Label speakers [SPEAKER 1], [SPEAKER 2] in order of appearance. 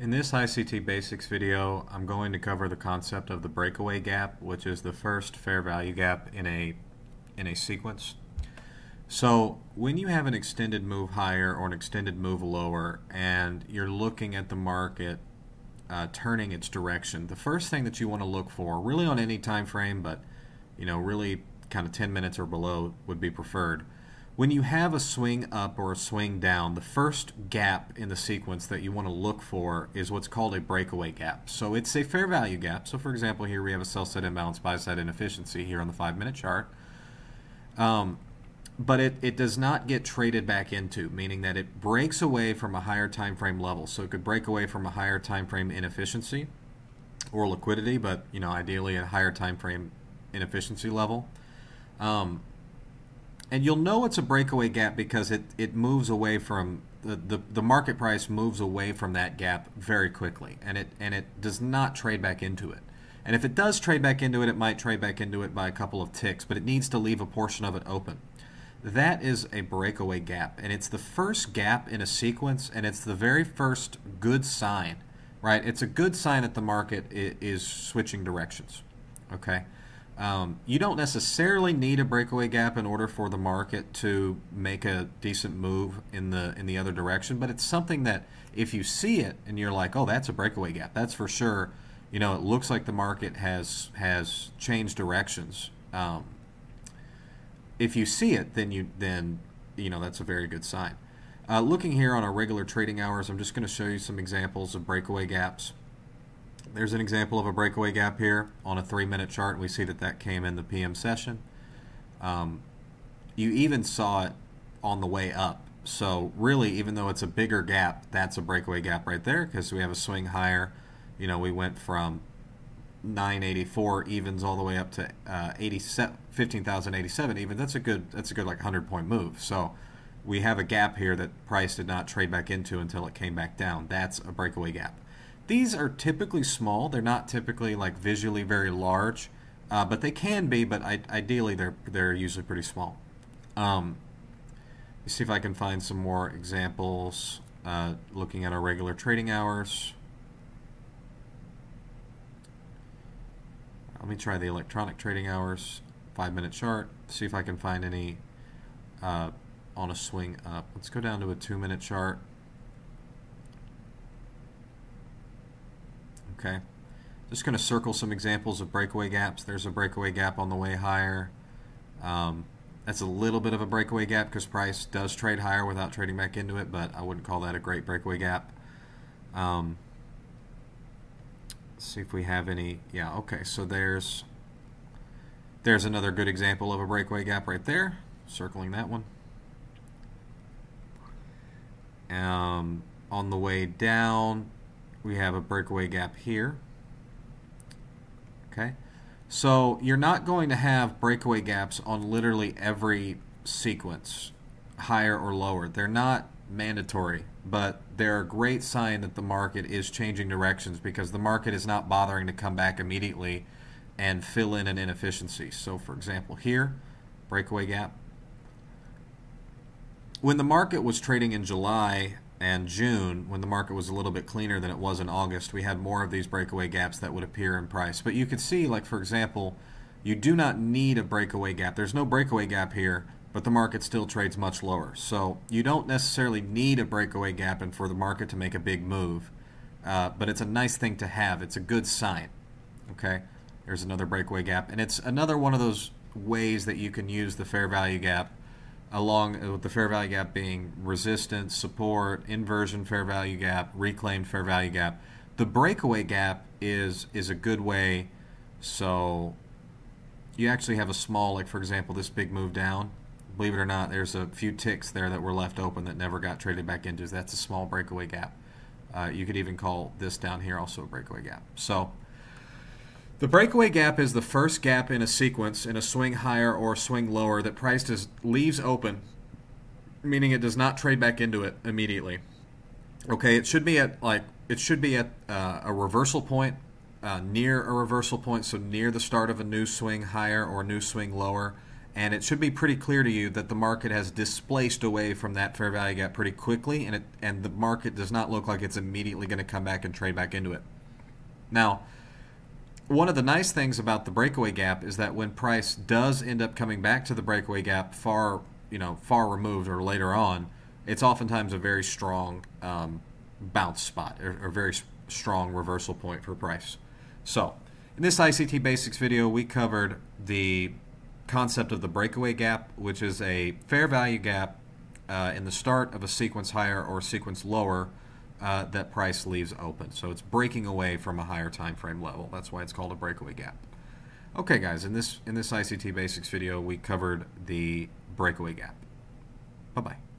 [SPEAKER 1] In this ICT Basics video, I'm going to cover the concept of the breakaway gap, which is the first fair value gap in a, in a sequence. So when you have an extended move higher or an extended move lower and you're looking at the market uh, turning its direction, the first thing that you want to look for, really on any time frame, but you know, really kind of 10 minutes or below would be preferred, when you have a swing up or a swing down, the first gap in the sequence that you want to look for is what's called a breakaway gap. So it's a fair value gap. So for example, here we have a sell side imbalance, buy side inefficiency here on the five minute chart. Um, but it, it does not get traded back into, meaning that it breaks away from a higher time frame level. So it could break away from a higher time frame inefficiency or liquidity, but you know ideally a higher time frame inefficiency level. Um, and you'll know it's a breakaway gap because it, it moves away from the, the, the market price moves away from that gap very quickly and it and it does not trade back into it. And if it does trade back into it, it might trade back into it by a couple of ticks, but it needs to leave a portion of it open. That is a breakaway gap, and it's the first gap in a sequence, and it's the very first good sign, right? It's a good sign that the market is switching directions, okay? Um, you don't necessarily need a breakaway gap in order for the market to make a decent move in the in the other direction, but it's something that if you see it and you're like, "Oh, that's a breakaway gap," that's for sure. You know, it looks like the market has has changed directions. Um, if you see it, then you then you know that's a very good sign. Uh, looking here on our regular trading hours, I'm just going to show you some examples of breakaway gaps. There's an example of a breakaway gap here on a three minute chart. We see that that came in the PM session. Um, you even saw it on the way up. So really, even though it's a bigger gap, that's a breakaway gap right there because we have a swing higher. You know, we went from 984 evens all the way up to uh, 15,087 even. That's a good. That's a good like 100 point move. So we have a gap here that price did not trade back into until it came back down. That's a breakaway gap. These are typically small. They're not typically like visually very large, uh, but they can be. But I, ideally, they're they're usually pretty small. Um, let's see if I can find some more examples. Uh, looking at our regular trading hours. Let me try the electronic trading hours, five minute chart. See if I can find any uh, on a swing up. Let's go down to a two minute chart. Okay. Just going to circle some examples of breakaway gaps. There's a breakaway gap on the way higher. Um, that's a little bit of a breakaway gap because price does trade higher without trading back into it, but I wouldn't call that a great breakaway gap. Um, let's see if we have any. Yeah, okay. So there's there's another good example of a breakaway gap right there. Circling that one. Um, on the way down, we have a breakaway gap here. Okay, so you're not going to have breakaway gaps on literally every sequence, higher or lower. They're not mandatory, but they're a great sign that the market is changing directions because the market is not bothering to come back immediately and fill in an inefficiency. So, for example, here, breakaway gap. When the market was trading in July, and June, when the market was a little bit cleaner than it was in August, we had more of these breakaway gaps that would appear in price. But you could see, like for example, you do not need a breakaway gap. There's no breakaway gap here, but the market still trades much lower. So you don't necessarily need a breakaway gap and for the market to make a big move. Uh, but it's a nice thing to have. It's a good sign. Okay, there's another breakaway gap, and it's another one of those ways that you can use the fair value gap along with the fair value gap being resistance, support, inversion fair value gap, reclaimed fair value gap. The breakaway gap is is a good way. So you actually have a small, like for example, this big move down. Believe it or not, there's a few ticks there that were left open that never got traded back into. That's a small breakaway gap. Uh, you could even call this down here also a breakaway gap. So the breakaway gap is the first gap in a sequence in a swing higher or swing lower that price just leaves open, meaning it does not trade back into it immediately. Okay, it should be at like it should be at uh, a reversal point, uh, near a reversal point, so near the start of a new swing higher or new swing lower, And it should be pretty clear to you that the market has displaced away from that fair value gap pretty quickly, and it and the market does not look like it's immediately going to come back and trade back into it. Now, one of the nice things about the breakaway gap is that when price does end up coming back to the breakaway gap far, you know, far removed or later on, it's oftentimes a very strong um, bounce spot or, or very strong reversal point for price. So, in this ICT Basics video, we covered the concept of the breakaway gap, which is a fair value gap uh, in the start of a sequence higher or sequence lower uh, that price leaves open. So it's breaking away from a higher time frame level. That's why it's called a breakaway gap. Okay, guys, in this in this ICT Basics video, we covered the breakaway gap. Bye bye.